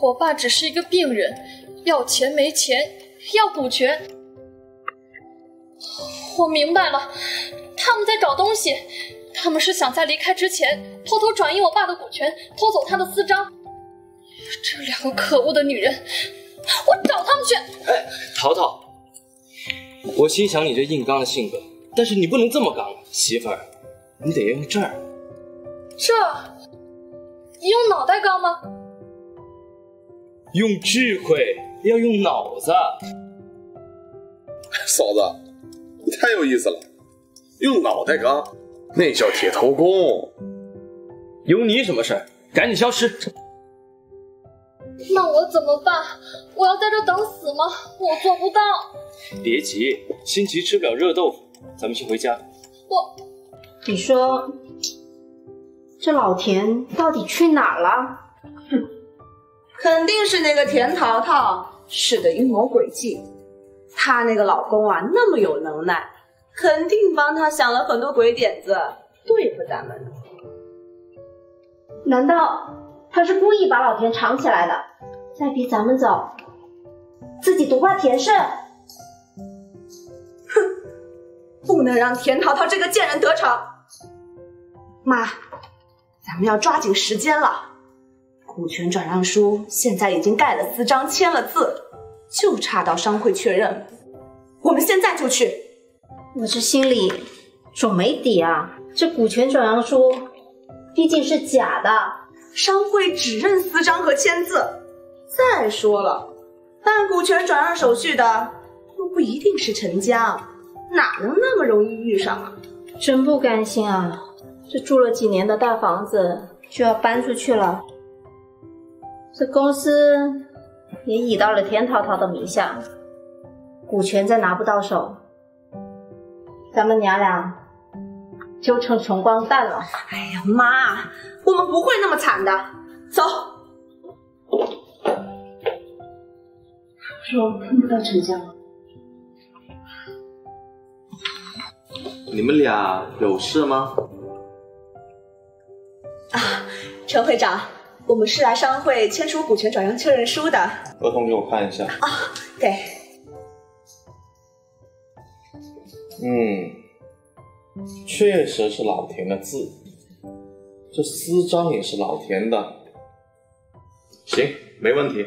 我爸只是一个病人，要钱没钱，要股权。我明白了，他们在找东西，他们是想在离开之前偷偷转移我爸的股权，偷走他的私章。这两个可恶的女人，我找他们去！哎，淘淘，我欣赏你这硬刚的性格，但是你不能这么刚，媳妇儿，你得用这儿。这，你用脑袋刚吗？用智慧，要用脑子。嫂子，你太有意思了，用脑袋刚，那叫铁头功。有你什么事儿？赶紧消失！那我怎么办？我要在这等死吗？我做不到。别急，心急吃不了热豆腐，咱们先回家。我，你说，这老田到底去哪儿了？哼，肯定是那个田淘淘使的阴谋诡计。她那个老公啊，那么有能耐，肯定帮她想了很多鬼点子对付咱们。难道他是故意把老田藏起来的，再逼咱们走，自己独霸田氏？哼，不能让田淘淘这个贱人得逞。妈，咱们要抓紧时间了。股权转让书现在已经盖了私章，签了字。就差到商会确认，我们现在就去。我这心里总没底啊，这股权转让书毕竟是假的，商会只认私章和签字。再说了，办股权转让手续的又不一定是陈江，哪能那么容易遇上啊？真不甘心啊！这住了几年的大房子就要搬出去了，这公司。也已到了田涛涛的名下，股权再拿不到手，咱们娘俩就成穷光蛋了。哎呀妈，我们不会那么惨的，走。说碰不到陈江了。你们俩有事吗？啊，陈会长。我们是来商会签署股权转让确认书的，合同给我看一下。啊，给。嗯，确实是老田的字，这私章也是老田的，行，没问题。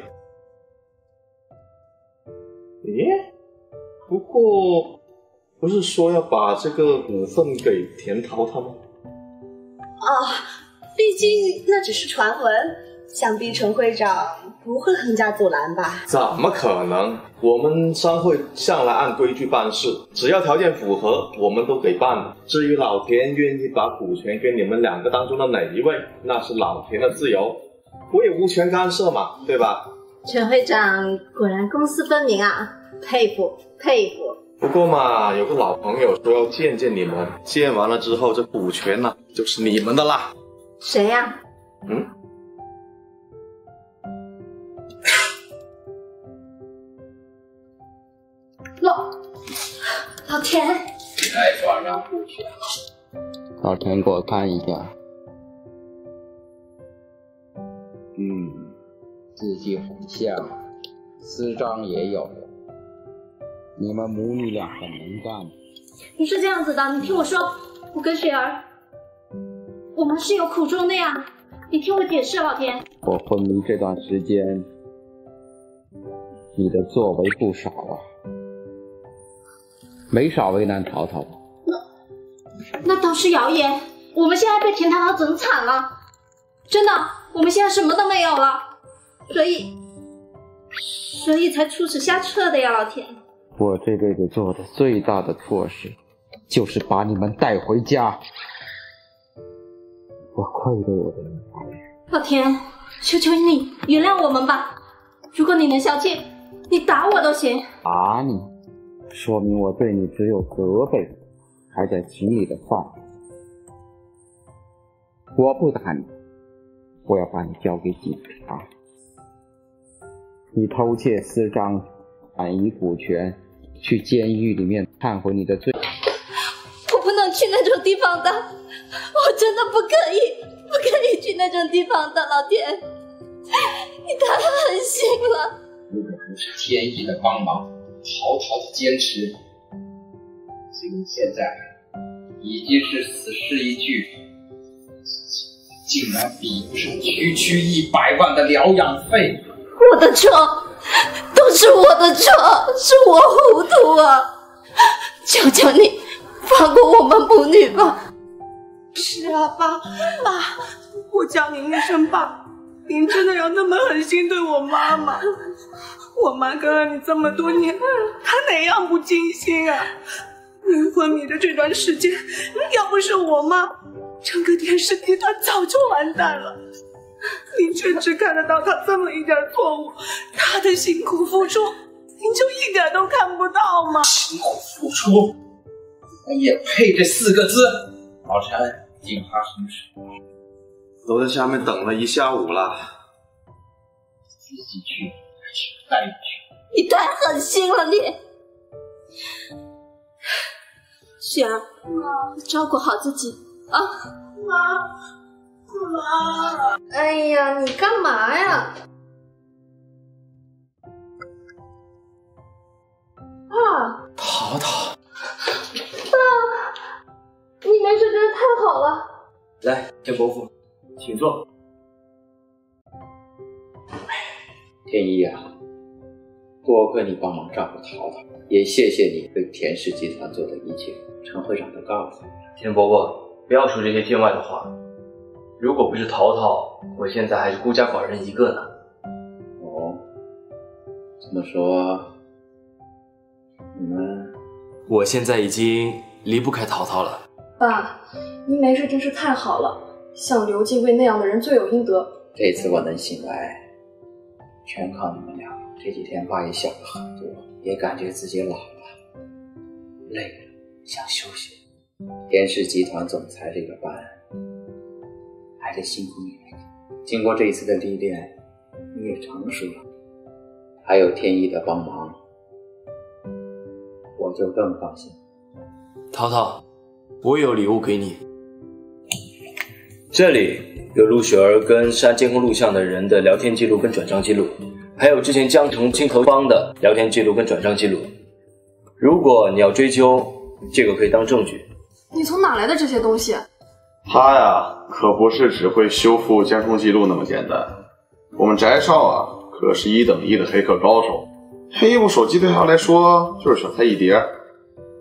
咦，不过不是说要把这个股份给田涛他吗？啊。毕竟那只是传闻，想必陈会长不会横加阻拦吧？怎么可能？我们商会向来按规矩办事，只要条件符合，我们都给办。至于老田愿意把股权给你们两个当中的哪一位，那是老田的自由，我也无权干涉嘛，对吧？陈会长果然公私分明啊，佩服佩服。不过嘛，有个老朋友说要见见你们，见完了之后，这股权呢就是你们的啦。谁呀？嗯，老老田。老田，给我看一下。嗯，字迹很像，私章也有。你们母女俩很能干。不是这样子的，你听我说，我跟雪儿。我们是有苦衷的呀，你听我解释，老田。我昏迷这段时间，你的作为不少啊，没少为难淘淘。那那都是谣言，我们现在被田淘淘整惨了，真的，我们现在什么都没有了，所以，所以才出此下策的呀，老田。我这辈子做的最大的错事，就是把你们带回家。我愧对我的女儿，老田，求求你原谅我们吧。如果你能消气，你打我都行。打你，说明我对你只有责备，还在情理的范围。我不打你，我要把你交给警察。你偷窃私章，转移股权，去监狱里面忏悔你的罪。那种地方的，老天。你太狠心了！如果不是天意的帮忙，陶陶的坚持，所以现在已经是死尸一具，竟然比不上区区一百万的疗养费。我的错，都是我的错，是我糊涂啊！求求你，放过我们母女吧！是啊，爸，爸，我叫您一声爸，您真的要那么狠心对我妈吗？我妈跟了你这么多年，她哪样不尽心啊？您昏迷的这段时间，要不是我妈，整个电视集团早就完蛋了。您却只看得到她这么一点错误，她的辛苦付出，您就一点都看不到吗？辛苦付出，我也配这四个字？老陈，竟发生什么事？都在下面等了一下午了。自己去还是带你去？你太狠心了，你！雪儿，照顾好自己啊！妈，妈！哎呀，你干嘛呀？啊，淘淘，你没事真是太好了。来，田伯父，请坐。天一啊，多亏你帮忙照顾淘淘，也谢谢你对田氏集团做的一切。陈会长都告诉你了，田伯伯，不要说这些见外的话。如果不是淘淘，我现在还是孤家寡人一个呢。哦，这么说，你们我现在已经离不开淘淘了。爸，您没事真是太好了。像刘金贵那样的人罪有应得。这次我能醒来，全靠你们俩。这几天爸也想了很多，也感觉自己老了，累了，想休息。田氏集团总裁这个班，还得辛苦你们。经过这一次的历练，你也成熟了，还有天意的帮忙，我就更放心。淘淘，我有礼物给你。这里有陆雪儿跟删监控录像的人的聊天记录跟转账记录，还有之前江城青头帮的聊天记录跟转账记录。如果你要追究，这个可以当证据。你从哪来的这些东西？他呀，可不是只会修复监控记录那么简单。我们翟少啊，可是一等一的黑客高手。黑一部手机对他来说就是小菜一碟。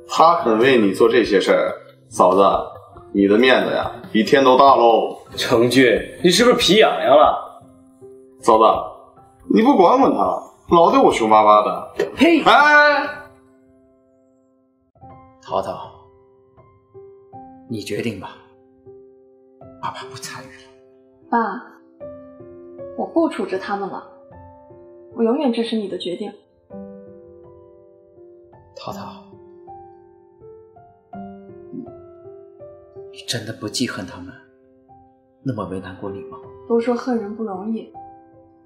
他肯为你做这些事儿，嫂子，你的面子呀，比天都大喽。程俊，你是不是皮痒痒了？嫂子，你不管管他，老对我凶巴巴的。呸！哎，淘淘，你决定吧，爸爸不参与了。爸，我不处置他们了，我永远支持你的决定。淘淘，你真的不记恨他们，那么为难过你吗？都说恨人不容易，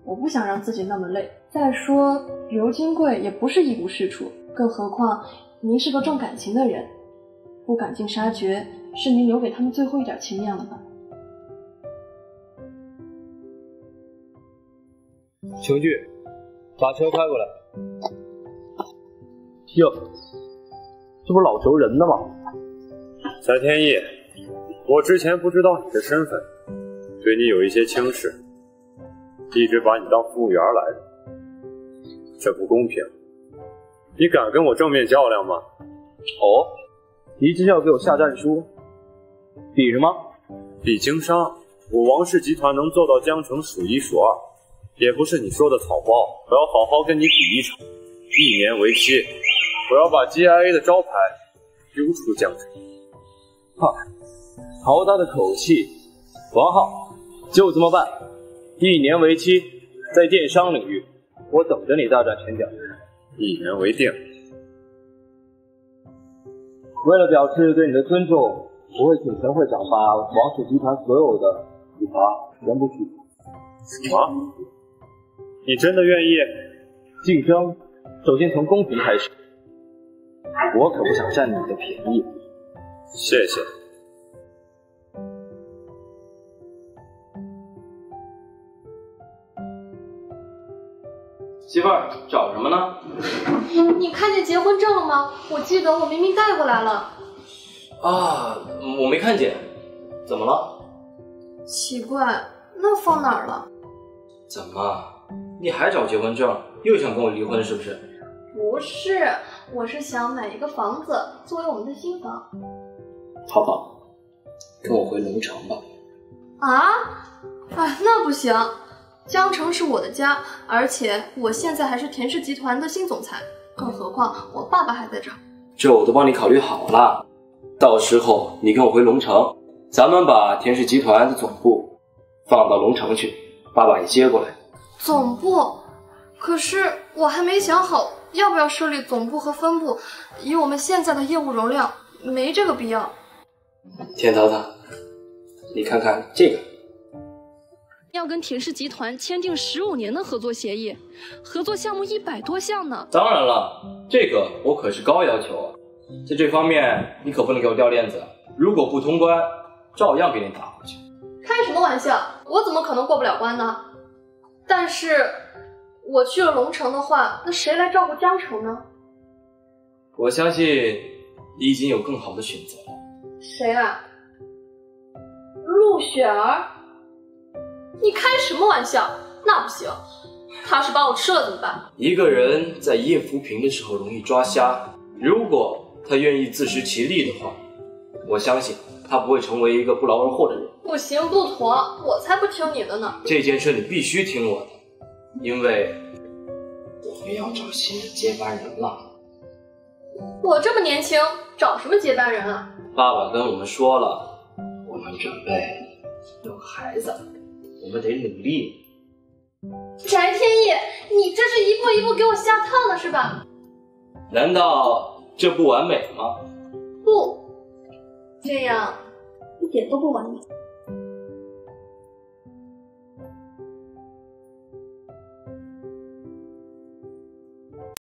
我不想让自己那么累。再说刘金贵也不是一无是处，更何况您是个重感情的人，不赶尽杀绝是您留给他们最后一点情面了吧？刑具，把车开过来。哟，这不是老熟人的吗？翟天意，我之前不知道你的身份，对你有一些轻视，一直把你当服务员来的，这不公平。你敢跟我正面较量吗？哦，你这是要给我下战书？比什么？比经商。我王氏集团能做到江城数一数二，也不是你说的草包。我要好好跟你比一场，一年为期。我要把 GIA 的招牌丢出江城。哈，陶大的口气，王浩，就这么办。一年为期，在电商领域，我等着你大展拳脚。一言为定。为了表示对你的尊重，我会请陈会长把王氏集团所有的处罚全部取消。什么？你真的愿意？竞争首先从公平开始，我可不想占你的便宜。谢谢。媳妇儿找什么呢？你看见结婚证了吗？我记得我明明带过来了。啊，我没看见，怎么了？奇怪，那放哪儿了？怎么，你还找结婚证？又想跟我离婚是不是？不是，我是想买一个房子作为我们的新房。好吧，跟我回龙城吧。啊？哎，那不行，江城是我的家，而且我现在还是田氏集团的新总裁，更何况我爸爸还在这儿。这我都帮你考虑好了，到时候你跟我回龙城，咱们把田氏集团的总部放到龙城去，爸爸也接过来。总部？可是我还没想好要不要设立总部和分部，以我们现在的业务容量，没这个必要。田涛涛，你看看这个。要跟田氏集团签订十五年的合作协议，合作项目一百多项呢。当然了，这个我可是高要求啊，在这方面你可不能给我掉链子。如果不通关，照样给你打回去。开什么玩笑？我怎么可能过不了关呢？但是我去了龙城的话，那谁来照顾江城呢？我相信你已经有更好的选择了。谁啊？陆雪儿？你开什么玩笑？那不行，他是把我吃了怎么办？一个人在一夜浮萍的时候容易抓瞎，如果他愿意自食其力的话，我相信他不会成为一个不劳而获的人。不行不妥，我才不听你的呢！这件事你必须听我的，因为我们要找新的接班人了。我这么年轻，找什么接班人啊？爸爸跟我们说了，我们准备有孩子，我们得努力。翟天意，你这是一步一步给我下套了是吧？难道这不完美吗？不，这样一点都不完美。